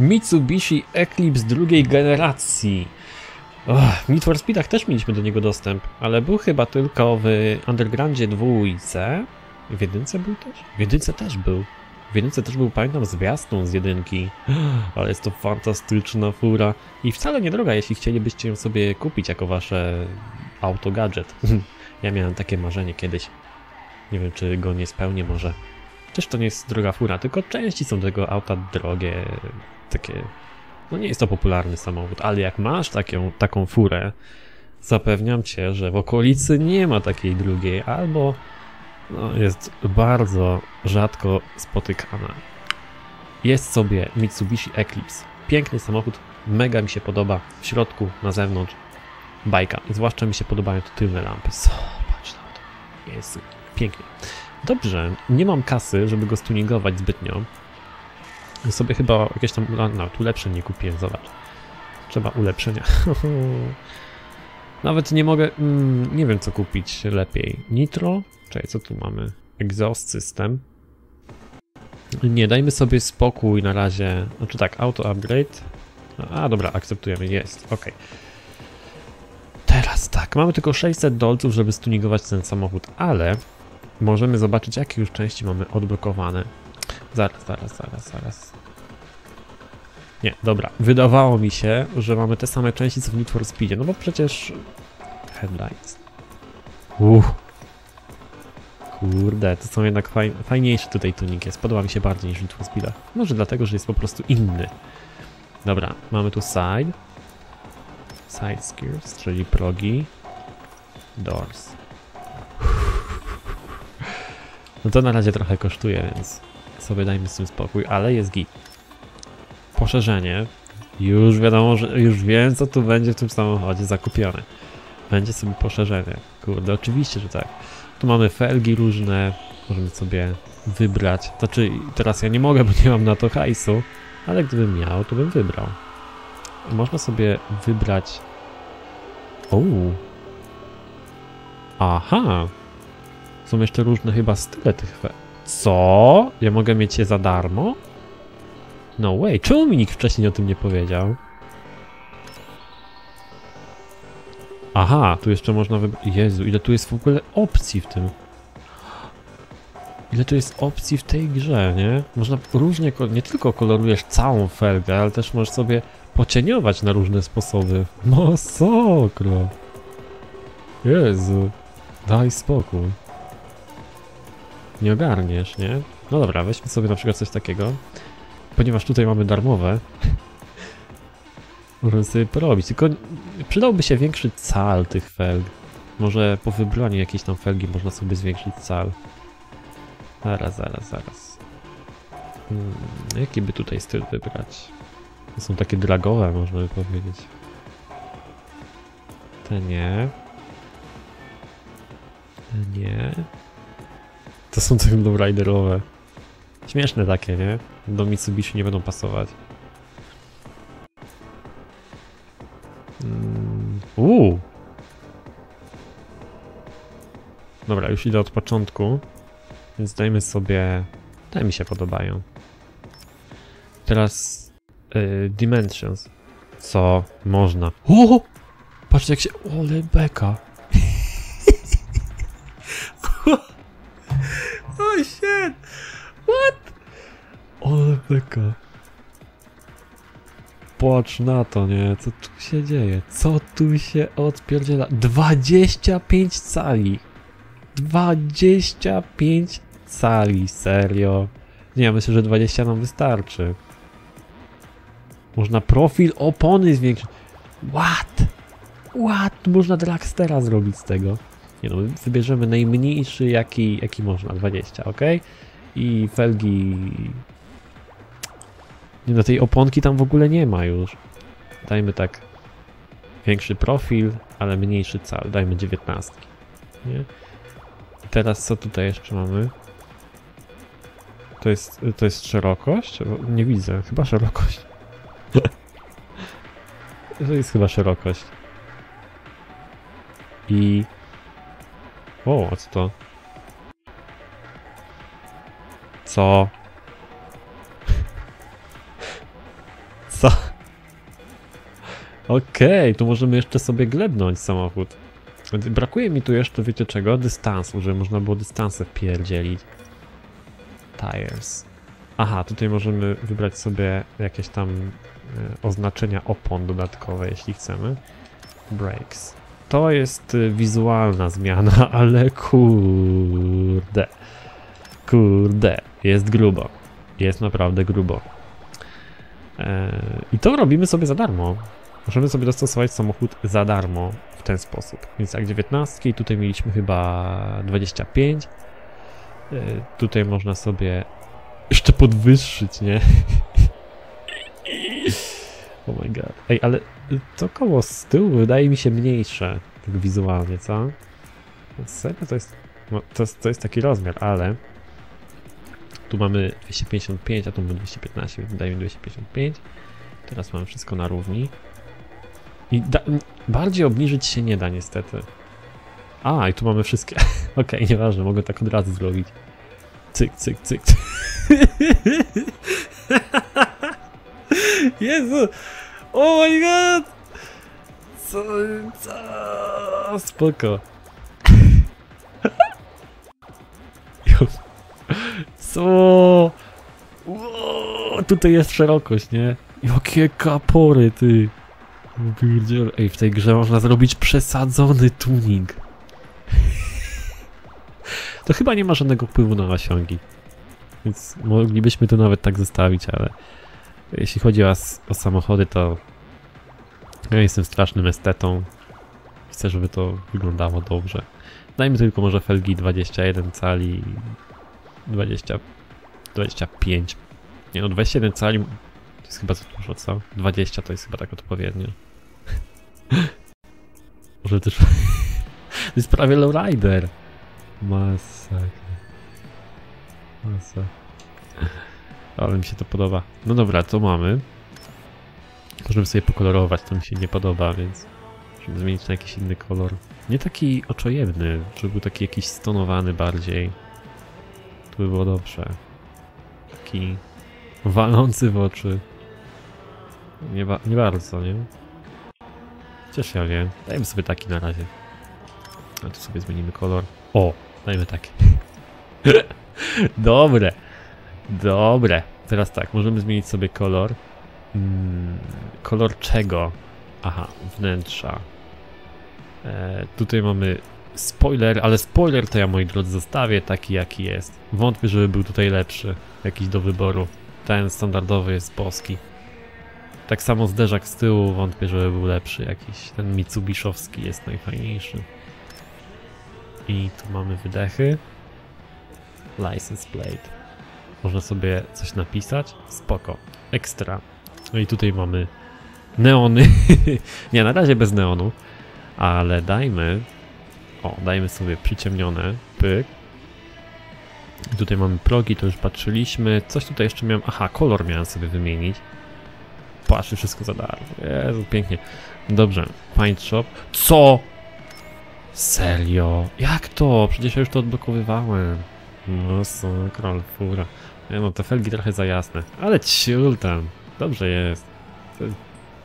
Mitsubishi Eclipse drugiej generacji. Oh, w Need Speedach też mieliśmy do niego dostęp, ale był chyba tylko w Undergroundzie dwójce. W jedynce był też? W jedynce też był. W jedynce też był, pamiętam, zwiastun z jedynki. Ale jest to fantastyczna fura. I wcale niedroga, jeśli chcielibyście ją sobie kupić jako wasze auto gadżet. ja miałem takie marzenie kiedyś. Nie wiem, czy go nie spełnię może. Też to nie jest droga fura, tylko części są tego auta drogie, takie... No nie jest to popularny samochód, ale jak masz taką, taką furę, zapewniam cię, że w okolicy nie ma takiej drugiej, albo no, jest bardzo rzadko spotykana. Jest sobie Mitsubishi Eclipse. Piękny samochód, mega mi się podoba. W środku, na zewnątrz, bajka. Zwłaszcza mi się podobają te tylne lampy. Zobacz na to. Jest pięknie. Dobrze, nie mam kasy, żeby go stuningować zbytnio. Sobie chyba jakieś tam, no, tu lepsze nie kupiłem, zobacz. Trzeba ulepszenia. Nawet nie mogę, mm, nie wiem co kupić lepiej. Nitro? Czekaj, co tu mamy? Exhaust system. Nie, dajmy sobie spokój na razie. Znaczy tak, auto upgrade. A, dobra, akceptujemy, jest, ok. Teraz tak, mamy tylko 600 dolców, żeby stuningować ten samochód, ale możemy zobaczyć, jakie już części mamy odblokowane. Zaraz, zaraz, zaraz, zaraz. Nie, dobra. Wydawało mi się, że mamy te same części co w Need for Speedzie, no bo przecież... Headlights. Uff. Kurde, to są jednak faj... fajniejsze tutaj tuniki. Podoba mi się bardziej niż w Need for Speedach. Może dlatego, że jest po prostu inny. Dobra, mamy tu side. Side skirts, czyli progi. Doors. No to na razie trochę kosztuje, więc sobie dajmy z tym spokój, ale jest git. Poszerzenie. Już wiadomo, że już wiem, co tu będzie w tym samochodzie zakupione. Będzie sobie poszerzenie. Kurde, oczywiście, że tak. Tu mamy felgi różne, możemy sobie wybrać. Znaczy, teraz ja nie mogę, bo nie mam na to hajsu, ale gdybym miał, to bym wybrał. Można sobie wybrać... Uuu. Aha, są jeszcze różne chyba style tych fe... Co? Ja mogę mieć je za darmo? No way, czemu mi nikt wcześniej o tym nie powiedział? Aha, tu jeszcze można wybrać... Jezu, ile tu jest w ogóle opcji w tym. Ile tu jest opcji w tej grze, nie? Można różnie, nie tylko kolorujesz całą felgę, ale też możesz sobie pocieniować na różne sposoby. Masakra. Jezu, daj spokój nie ogarniesz, nie? No dobra, weźmy sobie na przykład coś takiego. Ponieważ tutaj mamy darmowe. Możemy sobie porobić, tylko przydałby się większy cal tych felg. Może po wybraniu jakiejś tam felgi można sobie zwiększyć cal. Zaraz, zaraz, zaraz. Hmm, jaki by tutaj styl wybrać? To są takie dragowe, można by powiedzieć. Te nie. Te nie. To są te lowriderowe. Śmieszne takie, nie? Do Mitsubishi nie będą pasować. Mm, uuu. Dobra, już idę od początku. Więc dajmy sobie... Te mi się podobają. Teraz... Yy, Dimensions. Co? Można. O! Patrzcie jak się... Ole beka. Oh shit! What? Ole beka. Patrz na to, nie? Co tu się dzieje? Co tu się odpierdziela? 25 cali! 25 cali, serio? Nie, myślę, że 20 nam wystarczy. Można profil opony zwiększyć. What? What? Można dragstera zrobić z tego. Nie no, wybierzemy najmniejszy jaki, jaki można, 20, ok? I felgi... Nie no, tej oponki tam w ogóle nie ma już. Dajmy tak większy profil, ale mniejszy cal. Dajmy 19. Nie? I teraz co tutaj jeszcze mamy? To jest, to jest szerokość? Nie widzę, chyba szerokość. to jest chyba szerokość. I o, a co to? Co? Co? Okej, tu możemy jeszcze sobie glebnąć samochód. Brakuje mi tu jeszcze, wiecie czego? Dystansu, żeby można było dystansę pierdzielić. Tires. Aha, tutaj możemy wybrać sobie jakieś tam e, oznaczenia opon dodatkowe, jeśli chcemy. Brakes. To jest y, wizualna zmiana, ale kurde. Kurde, jest grubo. Jest naprawdę grubo. E, I to robimy sobie za darmo. Możemy sobie dostosować samochód za darmo w ten sposób. Więc jak 19 i tutaj mieliśmy chyba 25. E, Tutaj można sobie jeszcze podwyższyć, nie? Oh my god. Ej, ale to koło z tyłu wydaje mi się mniejsze, tak wizualnie, co? Serio to jest, no, to, jest, to jest taki rozmiar, ale tu mamy 255, a tu mamy 215, więc dajmy 255. Teraz mamy wszystko na równi. I da, bardziej obniżyć się nie da niestety. A, i tu mamy wszystkie. Okej, nieważne, mogę tak od razu zrobić. Cyk, cyk, cyk. cyk. Jezu! Oh my god! Co? Co? Spoko. Co? Ło, tutaj jest szerokość, nie? Jakie kapory, ty! Ej, w tej grze można zrobić przesadzony tuning. To chyba nie ma żadnego wpływu na osiągi. Więc moglibyśmy to nawet tak zostawić, ale jeśli chodzi o, o samochody, to ja jestem strasznym estetą. Chcę, żeby to wyglądało dobrze. Dajmy tylko może felgi 21 cali, 20, 25. Nie no, 21 cali to jest chyba za dużo, co? 20 to jest chyba tak odpowiednio. może też... to jest prawie lowrider. Masakra. Masakra. Ale mi się to podoba. No dobra, to mamy. Możemy sobie pokolorować, to mi się nie podoba, więc musimy zmienić na jakiś inny kolor. Nie taki oczojebny, żeby był taki jakiś stonowany bardziej. To by było dobrze. Taki walący w oczy. Nie, ba nie bardzo, nie? Chociaż ja wiem. Dajmy sobie taki na razie. A tu sobie zmienimy kolor. O, dajmy taki. Dobre. Dobre. Teraz tak, możemy zmienić sobie kolor. Mm, kolor czego? Aha, wnętrza. E, tutaj mamy spoiler, ale spoiler to ja moi drodzy zostawię taki jaki jest. Wątpię, żeby był tutaj lepszy. Jakiś do wyboru. Ten standardowy jest boski. Tak samo zderzak z tyłu wątpię, żeby był lepszy jakiś. Ten Mitsubishowski jest najfajniejszy. I tu mamy wydechy. License plate. Można sobie coś napisać. Spoko. Ekstra. No i tutaj mamy neony. Nie, na razie bez neonu. Ale dajmy... O, dajmy sobie przyciemnione. Pyk. I tutaj mamy progi, to już patrzyliśmy. Coś tutaj jeszcze miałem... Aha, kolor miałem sobie wymienić. Patrzcie, wszystko za darmo. Jezu, pięknie. Dobrze. Find shop. Co? Serio? Jak to? Przecież ja już to odblokowywałem. No, sakra, fura. Nie no, te felgi trochę za jasne. Ale ciul tam. Dobrze jest. To-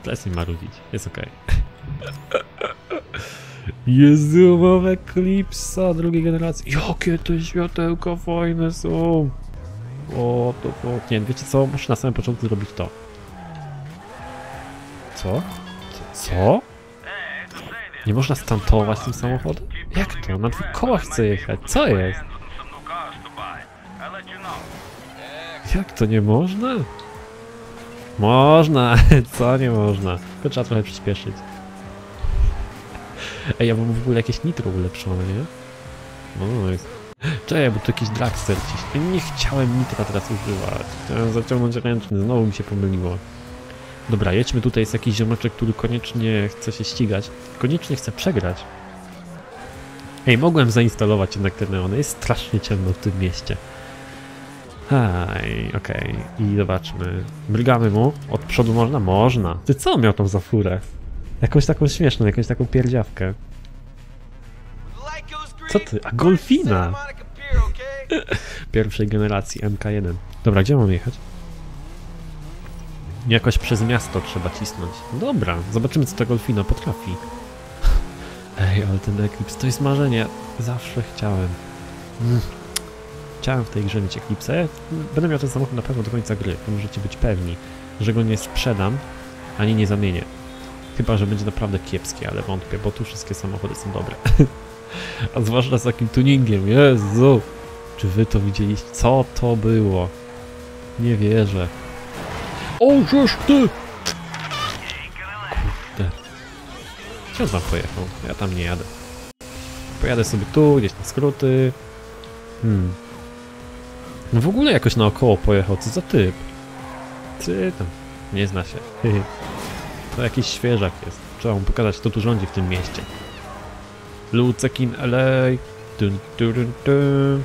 Plecy marudzić. Jest okej. Jezu, mamy Eclipse'a drugiej generacji. Jakie te światełka fajne są. O, to fuck. Nie, wiecie co? Muszę na samym początku zrobić to. Co? Co? Nie można stantować tym samochodem? Jak to? Na dwóch kołach chcę jechać. Co jest? Jak to nie można? Można, co nie można? Tylko trzeba trochę przyspieszyć. Ej, ja mam w ogóle jakieś nitro ulepszone, nie? No, jest. Czekaj, bo tu jakiś dragster ciśnie. Nie chciałem nitra teraz używać. Chciałem zaciągnąć ręczny, znowu mi się pomyliło. Dobra, jedźmy tutaj, jest jakiś ziomeczek, który koniecznie chce się ścigać. Koniecznie chce przegrać. Ej, mogłem zainstalować jednak te neony. Jest strasznie ciemno w tym mieście. Hej, okej. I zobaczmy. Mrygamy mu. Od przodu można? Można. Ty co miał tą za furę? Jakąś taką śmieszną, jakąś taką pierdziawkę. Co ty? A Golfina! Pierwszej generacji MK1. Dobra, gdzie mam jechać? Jakoś przez miasto trzeba cisnąć. Dobra, zobaczymy co ta Golfina potrafi. Ej, ale ten Eclipse to jest marzenie. Zawsze chciałem. Mm. Chciałem w tej grze mieć Eclipse. Będę miał ten samochód na pewno do końca gry. Możecie być pewni, że go nie sprzedam, ani nie zamienię. Chyba, że będzie naprawdę kiepski, ale wątpię, bo tu wszystkie samochody są dobre. A zwłaszcza z takim tuningiem. Jezu! Czy wy to widzieliście? Co to było? Nie wierzę. O, żeż ty! Kurde. Gdzie on tam pojechał? Ja tam nie jadę. Pojadę sobie tu, gdzieś na skróty. Hmm. No w ogóle jakoś naokoło pojechał, co za typ? Ty tam, nie zna się. To jakiś świeżak jest. Trzeba mu pokazać, kto tu rządzi w tym mieście. Lucekin LA. Dun, dun, dun, dun.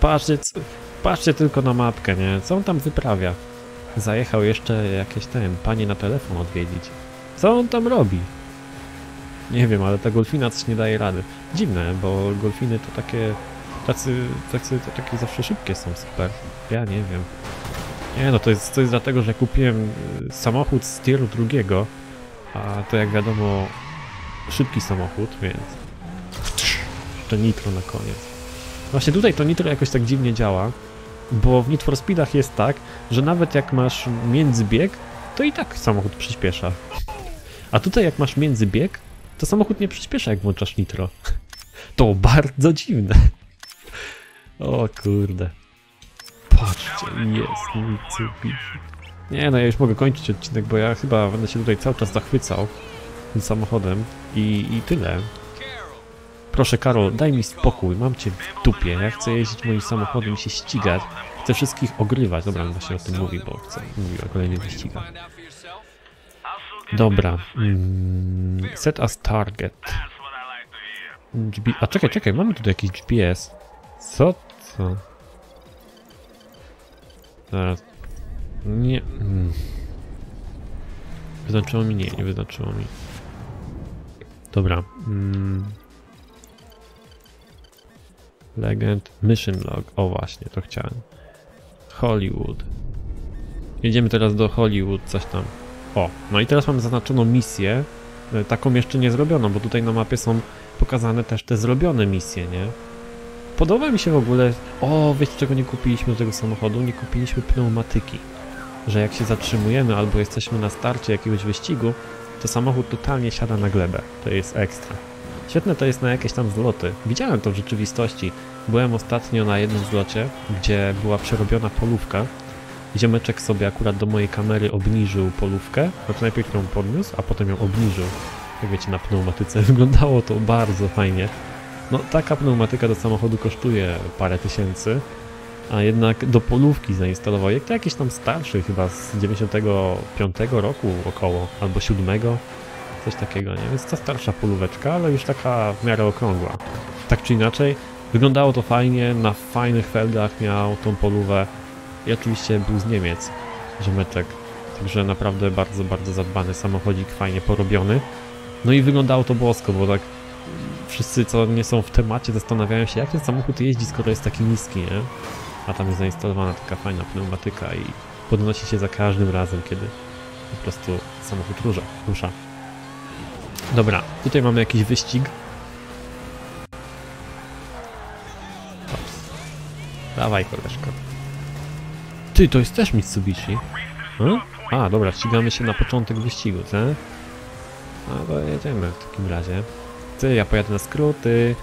Patrzcie, patrzcie tylko na mapkę, nie? Co on tam wyprawia? Zajechał jeszcze jakieś ten, panie na telefon odwiedzić. Co on tam robi? Nie wiem, ale ta golfina coś nie daje rady. Dziwne, bo golfiny to takie... Tacy, tacy to takie zawsze szybkie są, super. Ja nie wiem. Nie no, to jest, to jest dlatego, że kupiłem y, samochód z tieru drugiego, a to jak wiadomo szybki samochód, więc jeszcze nitro na koniec. Właśnie tutaj to nitro jakoś tak dziwnie działa, bo w Need for Speedach jest tak, że nawet jak masz międzybieg, to i tak samochód przyspiesza. A tutaj jak masz międzybieg, to samochód nie przyspiesza jak włączasz nitro. To bardzo dziwne. O kurde. Patrzcie, jest Mitsubishi. Nie no, ja już mogę kończyć odcinek, bo ja chyba będę się tutaj cały czas zachwycał tym samochodem i, i tyle. Proszę Karol, daj mi spokój, mam cię w dupie, ja chcę jeździć moim samochodem się ścigać. Chcę wszystkich ogrywać. Dobra, on właśnie o tym mówi, bo chcę, mówi o kolejnych wyścigach. Dobra. Mm, set as target. A czekaj, czekaj, mamy tutaj jakiś GPS. Co? Co? Zaraz. Nie. Mm. Wyznaczyło mi? Nie, nie wyznaczyło mi. Dobra. Mm. Legend Mission Log. O właśnie, to chciałem. Hollywood. Jedziemy teraz do Hollywood, coś tam. O, no i teraz mamy zaznaczoną misję. e, Taką jeszcze nie zrobioną, bo tutaj na mapie są pokazane też te zrobione misje, nie? Podoba mi się w ogóle. O, wiecie czego nie kupiliśmy tego samochodu? Nie kupiliśmy pneumatyki. Że jak się zatrzymujemy albo jesteśmy na starcie jakiegoś wyścigu, to samochód totalnie siada na glebę. To jest ekstra. Świetne to jest na jakieś tam zloty. Widziałem to w rzeczywistości. Byłem ostatnio na jednym zlocie, gdzie była przerobiona polówka. Ziomeczek sobie akurat do mojej kamery obniżył polówkę. Znaczy najpierw ją podniósł, a potem ją obniżył. Jak wiecie, na pneumatyce. Wyglądało to bardzo fajnie. No, taka pneumatyka do samochodu kosztuje parę tysięcy, a jednak do polówki zainstalował. Jak jakiś tam starszy, chyba z 95 roku około, albo 7, coś takiego, nie? Więc ta starsza polóweczka, ale już taka w miarę okrągła. Tak czy inaczej, wyglądało to fajnie, na fajnych feldach miał tą polówę i oczywiście był z Niemiec, ziomeczek. Także naprawdę bardzo, bardzo zadbany samochodzik, fajnie porobiony. No i wyglądało to bosko, bo tak wszyscy, co nie są w temacie, zastanawiają się, jak ten samochód jeździ, skoro jest taki niski, nie? A tam jest zainstalowana taka fajna pneumatyka i podnosi się za każdym razem, kiedy po prostu samochód rusza. rusza. Dobra, tutaj mamy jakiś wyścig. Ops. Dawaj, koleżko. Ty, to jest też Mitsubishi. Hmm? A, dobra, ścigamy się na początek wyścigu, co? No to jedziemy w takim razie. Ja pojadę na skróty,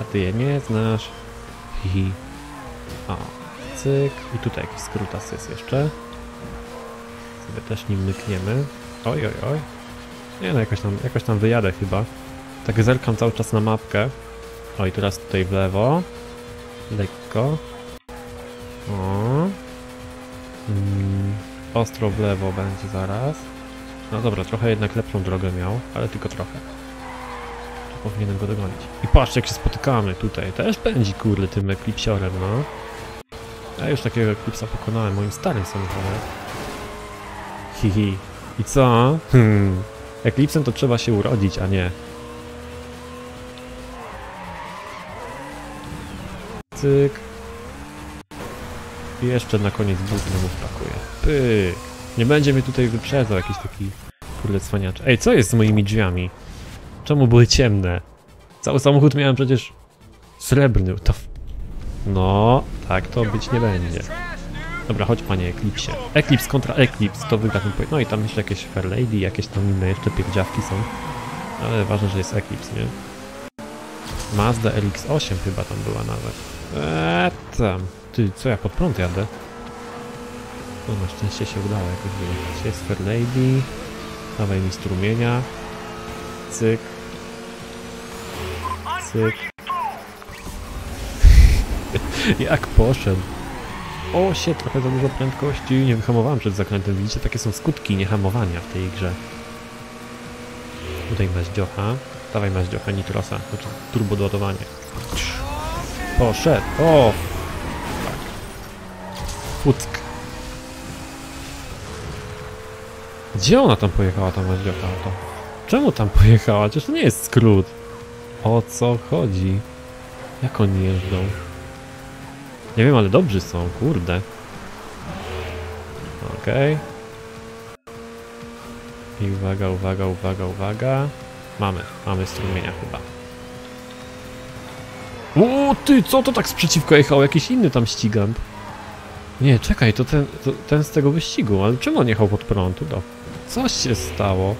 a ty je nie znasz. Hihi. O, cyk. I tutaj jakiś skrótas jest jeszcze. Sobie też nim mykniemy. Oj, oj, oj. Nie no, jakoś tam, jakoś tam wyjadę chyba. Tak zerkam cały czas na mapkę. O, i teraz tutaj w lewo. Lekko. O. Mm, ostro w lewo będzie zaraz. No dobra, trochę jednak lepszą drogę miał, ale tylko trochę. Powinienem go dogonić. I patrzcie jak się spotykamy tutaj. Też pędzi kurde tym eklipsiorem, no. Ja już takiego eklipsa pokonałem moim starym samochodem. Hihi. I co? Hmm. Eklipsem to trzeba się urodzić, a nie. Cyk. I jeszcze na koniec bóg znowu wpakuje. Pyk. Nie będzie mnie tutaj wyprzedzał jakiś taki kurde cwaniacz. Ej, co jest z moimi drzwiami? Czemu były ciemne? Cały samochód miałem przecież srebrny. To... No, tak to być nie będzie. Dobra, chodź panie Eclipse. Eclipse kontra Eclipse, to wygra ten. No i tam jeszcze jakieś Fair Lady, jakieś tam inne jeszcze pierdziawki są. Ale ważne, że jest Eclipse, nie? Mazda RX-8 chyba tam była nawet. Eee, tam. Ty, co ja pod prąd jadę? No na szczęście się udało jakoś wyjechać. Jest Fair Lady. Dawaj mi strumienia. Cyk. Cyk. Jak poszedł. O, się trochę za dużo prędkości. Nie wyhamowałem przed zakrętem. Widzicie, takie są skutki niehamowania w tej grze. Tutaj masz dziocha. Dawaj masz dziocha nitrosa. Znaczy turbo doładowanie. Poszedł. O! Fuck. Gdzie ona tam pojechała, ta maździocha? To? Czemu tam pojechała? Przecież to nie jest skrót. O co chodzi? Jak oni jeżdżą? Nie wiem, ale dobrzy są, kurde. Okej. Okay. I uwaga, uwaga, uwaga, uwaga. Mamy, mamy strumienia chyba. O, ty, co to tak sprzeciwko jechał? Jakiś inny tam ścigant. Nie, czekaj, to ten, to ten z tego wyścigu, ale czemu on jechał pod prąd? No, coś się stało.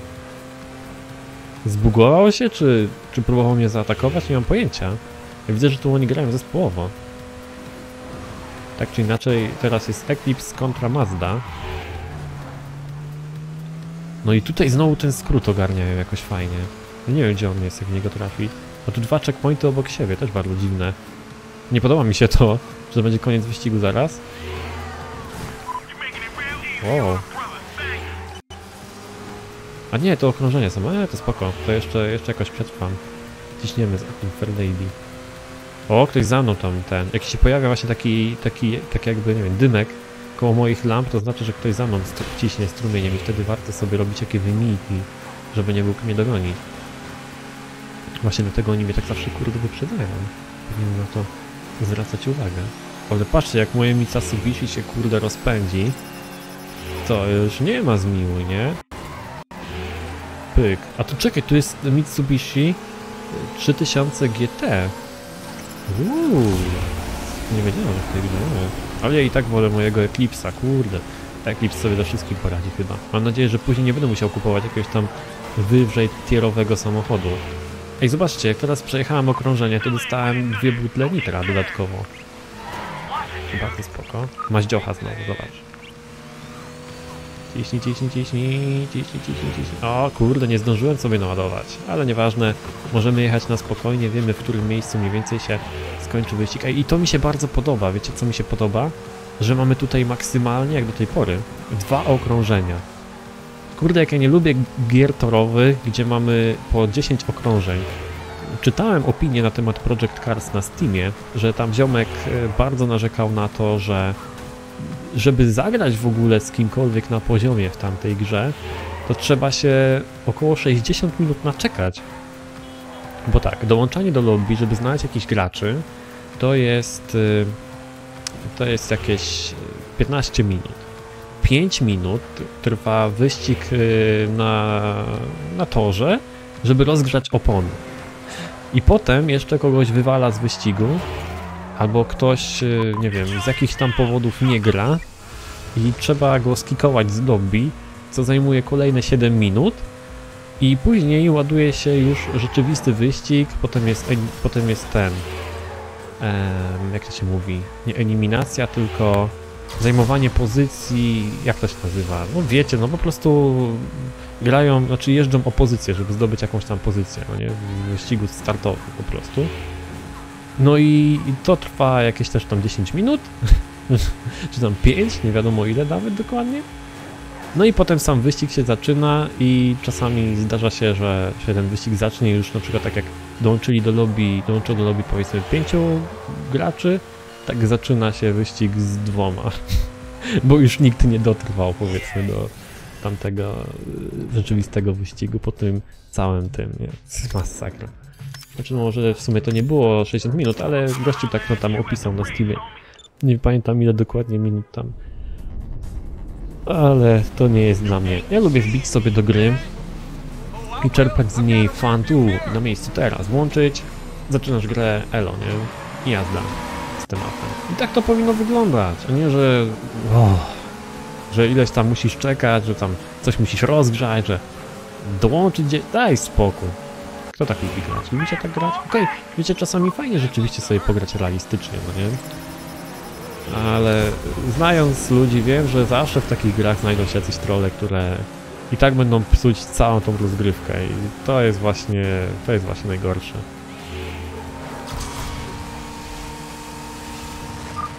Zbugowało się, czy, czy próbował mnie zaatakować? Nie mam pojęcia. Ja widzę, że tu oni grają zespołowo. Tak czy inaczej, teraz jest Eclipse kontra Mazda. No i tutaj znowu ten skrót ogarniają jakoś fajnie. Nie wiem, gdzie on jest, jak w niego trafi. No tu dwa checkpointy obok siebie, też bardzo dziwne. Nie podoba mi się to, że będzie koniec wyścigu zaraz. Wow. A nie, to okrążenie są. E, to spoko. To jeszcze, jeszcze jakoś przetrwam. Ciśniemy z Fair Lady. O, ktoś za mną tam ten. Jak się pojawia właśnie taki, taki, tak jakby, nie wiem, dymek koło moich lamp, to znaczy, że ktoś za mną ciśnie strumieniem i wtedy warto sobie robić jakie wyniki, żeby nie mógł mnie dogonić. Właśnie dlatego oni mnie tak zawsze kurde wyprzedzają. Powinien na to zwracać uwagę. Ale patrzcie, jak moje Mitsubishi się kurde rozpędzi, to już nie ma zmiły, nie? Pyk. A tu czekaj, tu jest Mitsubishi 3000 GT. Uuu. Nie wiedziałem, że w tej grze Ale ja i tak wolę mojego Eclipse'a, kurde. Eclipse sobie do wszystkim poradzi chyba. Mam nadzieję, że później nie będę musiał kupować jakiegoś tam wyżej tierowego samochodu. Ej, zobaczcie, jak teraz przejechałem okrążenie, to dostałem dwie butle nitra dodatkowo. Bardzo spoko. Masz dziocha znowu, zobacz. Ciśnij, ciśnij, ciśnij, ciśnij, ciśnij. O kurde, nie zdążyłem sobie naładować, ale nieważne. Możemy jechać na spokojnie, wiemy w którym miejscu mniej więcej się skończy wyścig. Ej, I to mi się bardzo podoba, wiecie co mi się podoba? Że mamy tutaj maksymalnie, jak do tej pory, dwa okrążenia. Kurde, jak ja nie lubię gier torowych, gdzie mamy po 10 okrążeń. Czytałem opinię na temat Project Cars na Steamie, że tam ziomek e, bardzo narzekał na to, że żeby zagrać w ogóle z kimkolwiek na poziomie w tamtej grze, to trzeba się około 60 minut naczekać. Bo tak, dołączanie do lobby, żeby znaleźć jakichś graczy, to jest y, to jest jakieś 15 minut. 5 minut trwa wyścig y, na, na torze, żeby rozgrzać opony. I potem jeszcze kogoś wywala z wyścigu, albo ktoś, y, nie wiem, z jakichś tam powodów nie gra i trzeba go skikować z lobby, co zajmuje kolejne 7 minut i później ładuje się już rzeczywisty wyścig, potem jest, potem jest ten, em, jak to się mówi, nie eliminacja, tylko zajmowanie pozycji, jak to się nazywa, no wiecie, no po prostu grają, znaczy jeżdżą o pozycję, żeby zdobyć jakąś tam pozycję, no nie, w wyścigu startowym po prostu. No i, to trwa jakieś też tam 10 minut, czy tam 5, nie wiadomo ile nawet dokładnie. No i potem sam wyścig się zaczyna i czasami zdarza się, że się ten wyścig zacznie już na przykład tak jak dołączyli do lobby, dołączyło do lobby powiedzmy pięciu graczy, tak zaczyna się wyścig z dwoma, bo już nikt nie dotrwał powiedzmy do tamtego y, rzeczywistego wyścigu po tym całym tym, nie? Masakra. Znaczy no może w sumie to nie było 60 minut, ale gościu tak no tam opisał na Steamie. Nie pamiętam ile dokładnie minut tam. ale to nie jest dla mnie. Ja lubię wbić sobie do gry i czerpać z niej fan tu, na miejscu teraz. Włączyć, zaczynasz grę, elo, nie? I jazda z tematem. I tak to powinno wyglądać, a nie, że... Oh, że ileś tam musisz czekać, że tam coś musisz rozgrzać, że dołączyć. Daj spokój. Kto tak lubi grać? Lubicie tak grać? Okej, wiecie, czasami fajnie rzeczywiście sobie pograć realistycznie, no nie? Ale znając ludzi, wiem, że zawsze w takich grach znajdą się jacyś trolle, które i tak będą psuć całą tą rozgrywkę i to jest właśnie, to jest właśnie najgorsze.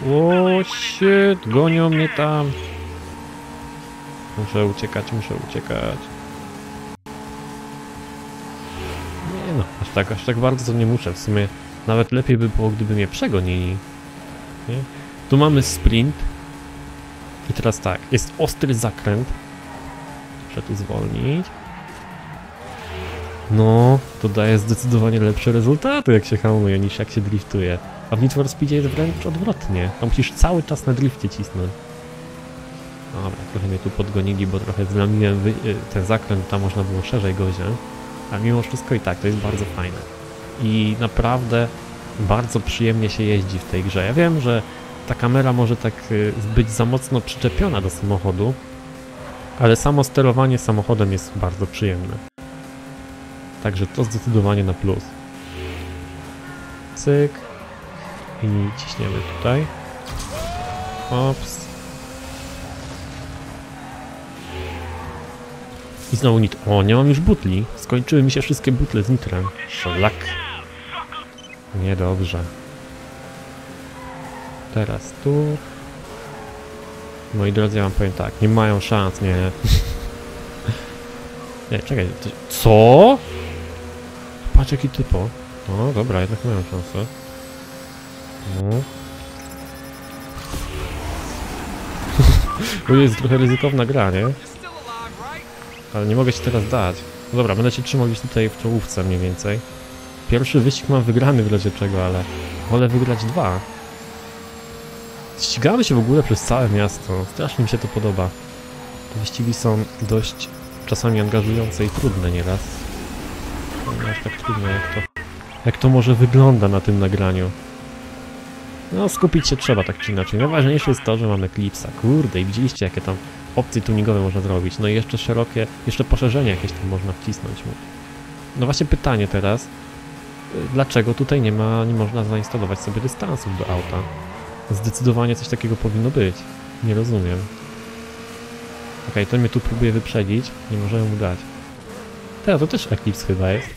O shit, gonią mnie tam. Muszę uciekać, muszę uciekać. Nie no, aż tak, aż tak bardzo to nie muszę. W sumie nawet lepiej by było, gdyby mnie przegonili. Nie? Tu mamy sprint. I teraz tak, jest ostry zakręt. Muszę tu zwolnić. No, to daje zdecydowanie lepsze rezultaty, jak się hamuje, niż jak się driftuje. A w Need for jest wręcz odwrotnie. Tam musisz cały czas na drifcie cisnąć. Dobra, trochę mnie tu podgonili, bo trochę zlamiłem wy- y, ten zakręt, tam można było szerzej go wziąć. A mimo wszystko i tak, to jest bardzo fajne. I naprawdę bardzo przyjemnie się jeździ w tej grze. Ja wiem, że ta kamera może tak y, być za mocno przyczepiona do samochodu, ale samo sterowanie samochodem jest bardzo przyjemne. Także to zdecydowanie na plus. Cyk. I ciśniemy tutaj. Ops. I znowu nit. O, nie mam już butli. Skończyły mi się wszystkie butle z nitrem. Szlak. Niedobrze. Teraz tu. Moi drodzy, ja wam powiem tak, nie mają szans, nie. nie, czekaj, co? Patrz jaki typo. No, dobra, jednak mają szansę. No. to jest trochę ryzykowna gra, nie? Ale nie mogę ci teraz dać. No dobra, będę się trzymał gdzieś tutaj w czołówce mniej więcej. Pierwszy wyścig mam wygrany w razie czego, ale wolę wygrać dwa. Ścigamy się w ogóle przez całe miasto. Strasznie mi się to podoba. Te wyścigi są dość czasami angażujące i trudne nieraz. Nie aż tak trudne jak to, jak to może wygląda na tym nagraniu. No, skupić się trzeba tak czy inaczej. Najważniejsze jest to, że mamy klipsa. Kurde, i widzieliście jakie tam opcje tuningowe można zrobić. No i jeszcze szerokie, jeszcze poszerzenie jakieś tam można wcisnąć. No właśnie pytanie teraz. Dlaczego tutaj nie ma, nie można zainstalować sobie dystansów do auta? Zdecydowanie coś takiego powinno być. Nie rozumiem. Okej, to mnie tu próbuje wyprzedzić. Nie możemy mu dać. Teraz to też Eclipse chyba jest.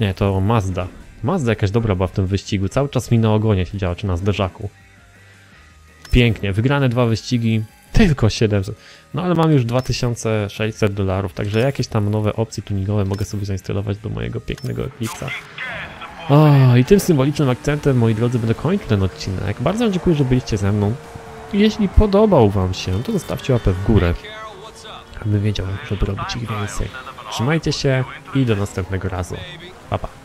Nie, to Mazda. Mazda jakaś dobra była w tym wyścigu. Cały czas mi na ogonie siedziała, czy na zderzaku. Pięknie. Wygrane dwa wyścigi. Tylko 700. No ale mam już 2600 dolarów, także jakieś tam nowe opcje tuningowe mogę sobie zainstalować do mojego pięknego Eclipse'a. O, i tym symbolicznym akcentem, moi drodzy, będę kończył ten odcinek. Bardzo dziękuję, że byliście ze mną. Jeśli podobał wam się, to zostawcie łapę w górę, abym wiedział, żeby robić ich więcej. Trzymajcie się i do następnego razu. Pa, pa.